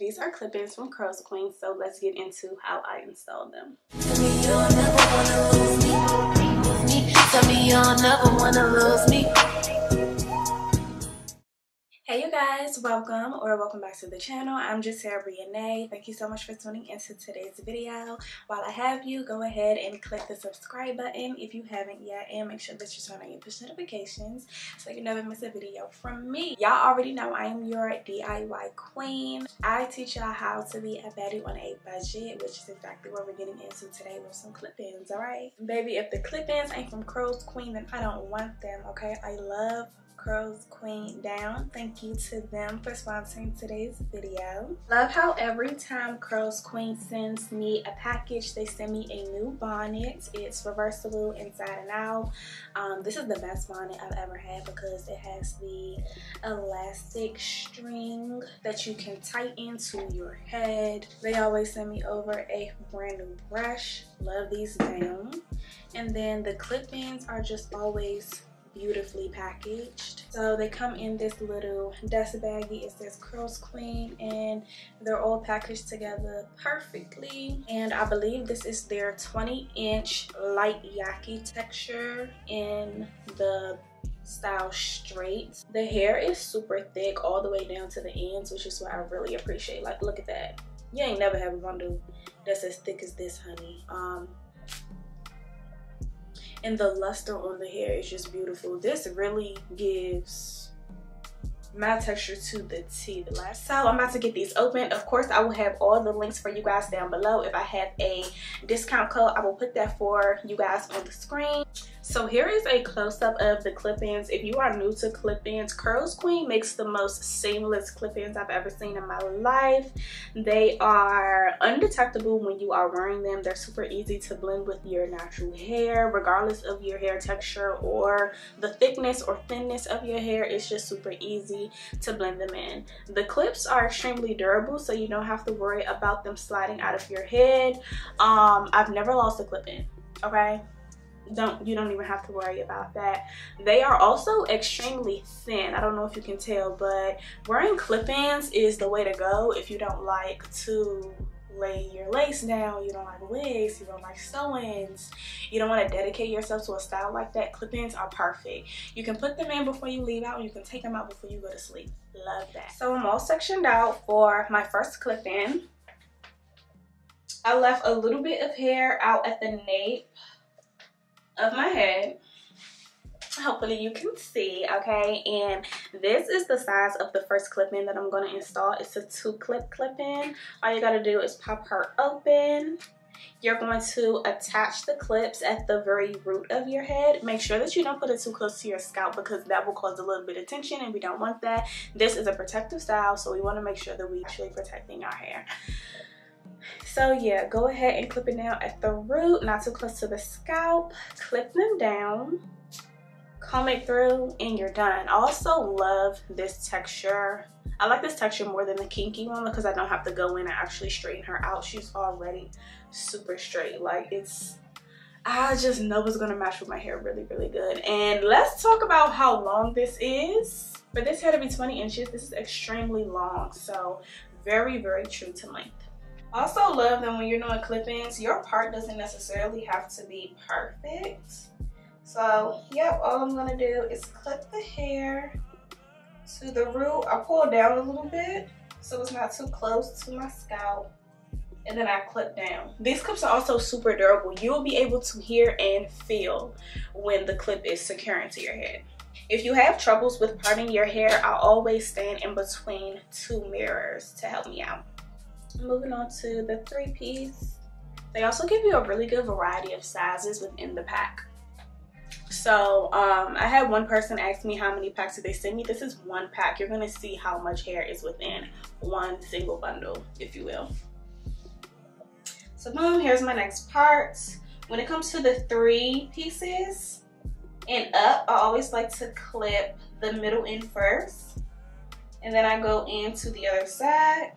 These are clip-ins from Curls Queen, so let's get into how I installed them. Tell me you'll never wanna lose me. Hey you guys, welcome or welcome back to the channel. I'm Jaterra Bria'Na. Thank you so much for tuning into today's video. While I have you, go ahead and click the subscribe button if you haven't yet and make sure that you turn on your push notifications so you never miss a video from me. Y'all already know I am your DIY queen. I teach y'all how to be a baddie on a budget, which is exactly what we're getting into today with some clip-ins, alright? Baby, if the clip-ins ain't from Curls Queen, then I don't want them, okay? I love Curls Queen down. Thank you to them for sponsoring today's video. Love how every time Curls Queen sends me a package, they send me a new bonnet. It's reversible inside and out. Um, this is the best bonnet I've ever had because it has the elastic string that you can tighten to your head. They always send me over a brand new brush. Love these down. And then the clip-ins are just always beautifully packaged. So they come in this little dust baggie. It says Curls Queen and they're all packaged together perfectly. And I believe this is their 20 inch light yaki texture in the style straight. The hair is super thick all the way down to the ends, which is what I really appreciate. Like, look at that. You ain't never have a bundle that's as thick as this, honey. Um, and the luster on the hair is just beautiful. This really gives my texture to the T. The last so I'm about to get these open. Of course, I will have all the links for you guys down below. If I have a discount code, I will put that for you guys on the screen. So here is a close-up of the clip-ins. If you are new to clip-ins, Curls Queen makes the most seamless clip-ins I've ever seen in my life. They are undetectable when you are wearing them. They're super easy to blend with your natural hair, regardless of your hair texture or the thickness or thinness of your hair. It's just super easy to blend them in. The clips are extremely durable, so you don't have to worry about them sliding out of your head. Um, I've never lost a clip-in, okay? Don't you don't even have to worry about that. They are also extremely thin. I don't know if you can tell but wearing clip-ins is the way to go if you don't like to lay your lace down you don't like wigs you don't like sew-ins you don't want to dedicate yourself to a style like that. Clip-ins are perfect. You can put them in before you leave out and you can take them out before you go to sleep. Love that. So i'm all sectioned out for my first clip-in. I left a little bit of hair out at the nape of my head. Hopefully you can see okay? And this is the size of the first clip-in that i'm going to install. It's a two clip clip-in. All you got to do is pop her open. You're going to attach the clips at the very root of your head. Make sure that you don't put it too close to your scalp because that will cause a little bit of tension and we don't want that. This is a protective style so we want to make sure that we're actually protecting our hair so yeah, go ahead and clip it down at the root, not too close to the scalp. Clip them down, comb it through, and you're done. I also love this texture. I like this texture more than the kinky one because I don't have to go in and actually straighten her out. She's already super straight. Like it's, I just know it's gonna match with my hair really, really good. And let's talk about how long this is. For this hair to be 20 inches, this is extremely long. So very, very true to length. Also love that when you're doing clip-ins, your part doesn't necessarily have to be perfect. So, yep, all I'm gonna do is clip the hair to the root. I pull down a little bit so it's not too close to my scalp. And then I clip down. These clips are also super durable. You'll be able to hear and feel when the clip is securing to your head. If you have troubles with parting your hair, I always stand in between two mirrors to help me out moving on to the three piece they also give you a really good variety of sizes within the pack so um, I had one person ask me how many packs did they send me. This is one pack. You're gonna see how much hair is within one single bundle, if you will. So boom, here's my next part. When it comes to the three pieces and up, I always like to clip the middle end first. And then I go into the other side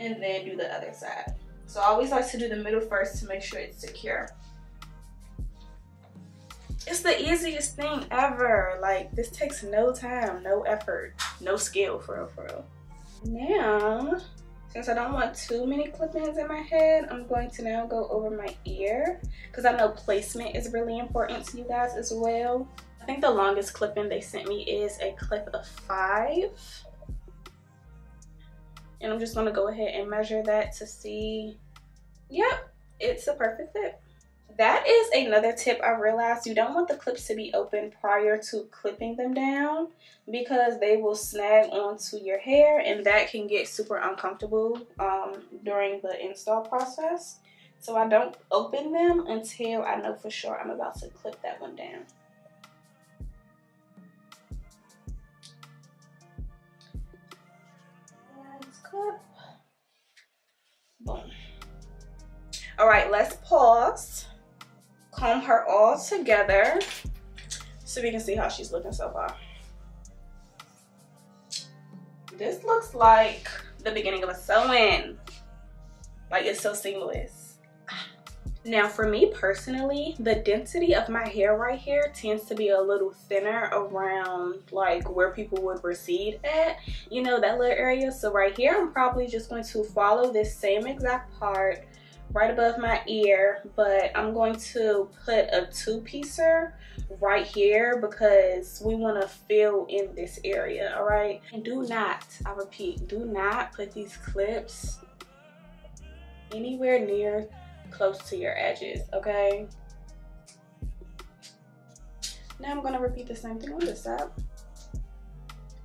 and then do the other side. So I always like to do the middle first to make sure it's secure. It's the easiest thing ever. Like this takes no time, no effort, no skill for real, for real. Now, since I don't want too many clip-ins in my head, I'm going to now go over my ear because I know placement is really important to you guys as well. I think the longest clip-in they sent me is a clip of five. And I'm just gonna go ahead and measure that to see, yep, it's a perfect fit that is another tip I realized. You don't want the clips to be open prior to clipping them down because they will snag onto your hair and that can get super uncomfortable um, during the install process. So I don't open them until I know for sure I'm about to clip that one down. Right, let's pause comb her all together so we can see how she's looking so far. This looks like the beginning of a sew-in. Like it's so seamless. Now for me personally, the density of my hair right here tends to be a little thinner around like where people would recede at. You know, that little area. So right here, I'm probably just going to follow this same exact part right above my ear, but I'm going to put a two-piecer right here because we want to fill in this area, all right? And do not, I repeat, do not put these clips anywhere near close to your edges, okay? Now I'm gonna repeat the same thing on this side.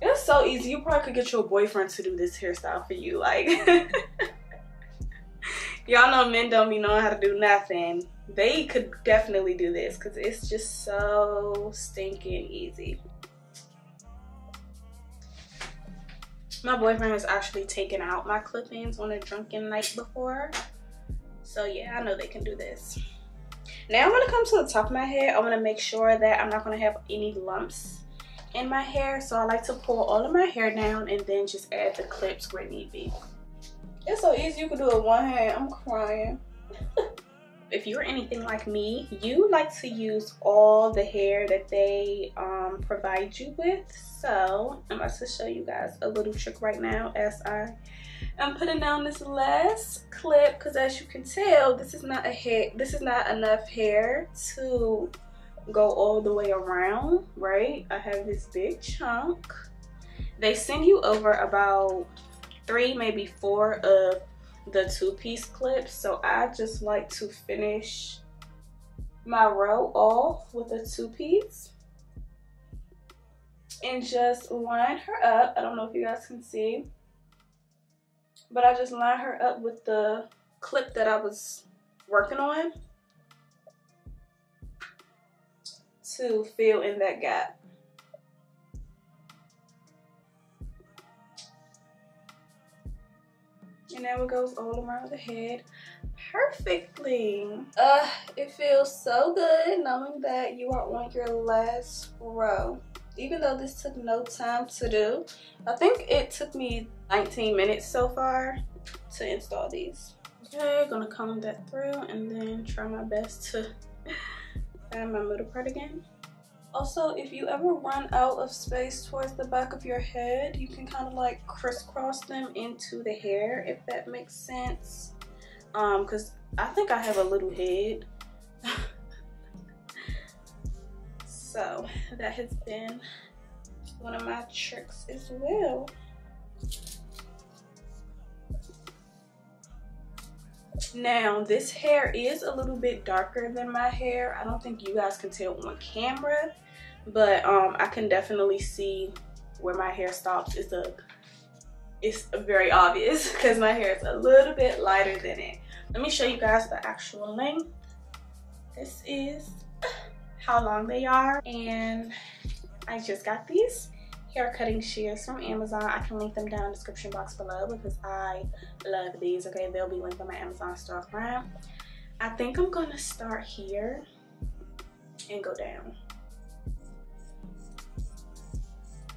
It's so easy. You probably could get your boyfriend to do this hairstyle for you. Like, y'all know men don't be knowing how to do nothing. They could definitely do this because it's just so stinking easy. My boyfriend has actually taken out my clip-ins on a drunken night before. So yeah i know they can do this. Now comes to come to the top of my hair i want to make sure that i'm not to have any lumps in my hair. So i like to pull all of my hair down and then just add the clips where need be it's so easy. You can do it one hand. I'm crying. if you're anything like me, you like to use all the hair that they um, provide you with. So I'm about to show you guys a little trick right now as I am putting down this last clip because as you can tell, this is not a hair. This is not enough hair to go all the way around, right? I have this big chunk. They send you over about three, maybe four of the two-piece clips. So I just like to finish my row off with a two-piece and just line her up. I don't know if you guys can see, but I just line her up with the clip that I was working on to fill in that gap. And now it goes all around the head perfectly. Uh, it feels so good knowing that you are on your last row. Even though this took no time to do, I think it took me 19 minutes so far to install these. Okay, gonna comb that through and then try my best to find my middle part again. Also, if you ever run out of space towards the back of your head, you can kind of like crisscross them into the hair, if that makes sense. Um, because I think I have a little head. so that has been one of my tricks as well. Now, this hair is a little bit darker than my hair. I don't think you guys can tell on camera, but um, I can definitely see where my hair stops. It's a, it's very obvious because my hair is a little bit lighter than it. Let me show you guys the actual length. This is how long they are and I just got these hair cutting shears from Amazon. I can link them down in the description box below because I love these. Okay, they'll be linked on my Amazon storefront. I think I'm gonna start here and go down.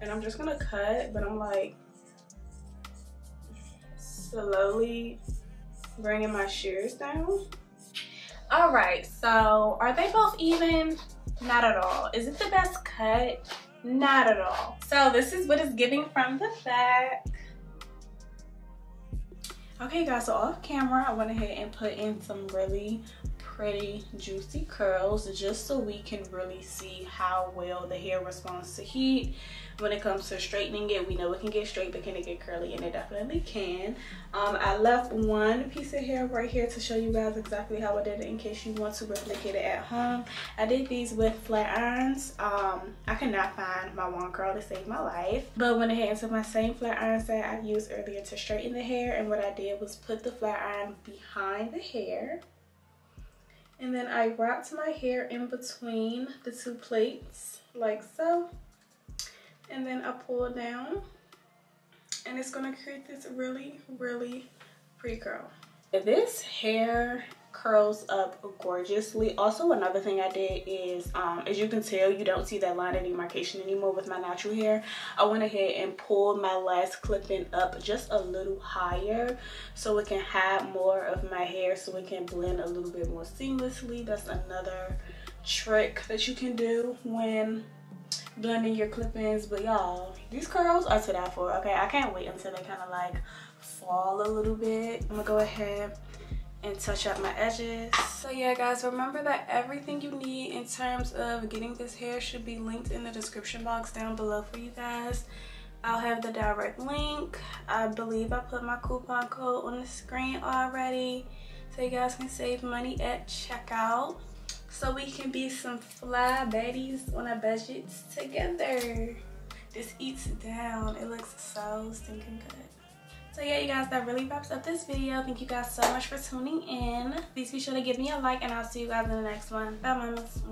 And I'm just gonna cut, but I'm like slowly bringing my shears down. All right, so are they both even? Not at all. Is it the best cut? Not at all. So this is what it's giving from the back. Okay guys, so off camera, I went ahead and put in some really pretty juicy curls just so we can really see how well the hair responds to heat. When it comes to straightening it we know it can get straight but can it get curly? And it definitely can. Um, i left one piece of hair right here to show you guys exactly how i did it in case you want to replicate it at home. I did these with flat irons. Um, i cannot find my one curl to save my life. But went ahead into my same flat irons that i used earlier to straighten the hair and what i did was put the flat iron behind the hair and then I wrapped my hair in between the two plates like so. And then I pull down and it's gonna create this really really pretty curl. This hair curls up gorgeously. Also another thing i did is um, as you can tell you don't see that line of demarcation anymore with my natural hair. I went ahead and pulled my last clipping up just a little higher so it can hide more of my hair so it can blend a little bit more seamlessly. That's another trick that you can do when blending your clip-ins but y'all these curls are to die for. Okay i can't wait until they kind of like fall a little bit. I'm gonna go ahead and touch up my edges so yeah guys remember that everything you need in terms of getting this hair should be linked in the description box down below for you guys I'll have the direct link. I believe I put my coupon code on the screen already so you guys can save money at checkout so we can be some fly baddies on a budget together. This eats down. It looks so stinking good. So yeah, you guys, that really wraps up this video. Thank you guys so much for tuning in. Please be sure to give me a like and I'll see you guys in the next one. Bye, mamas.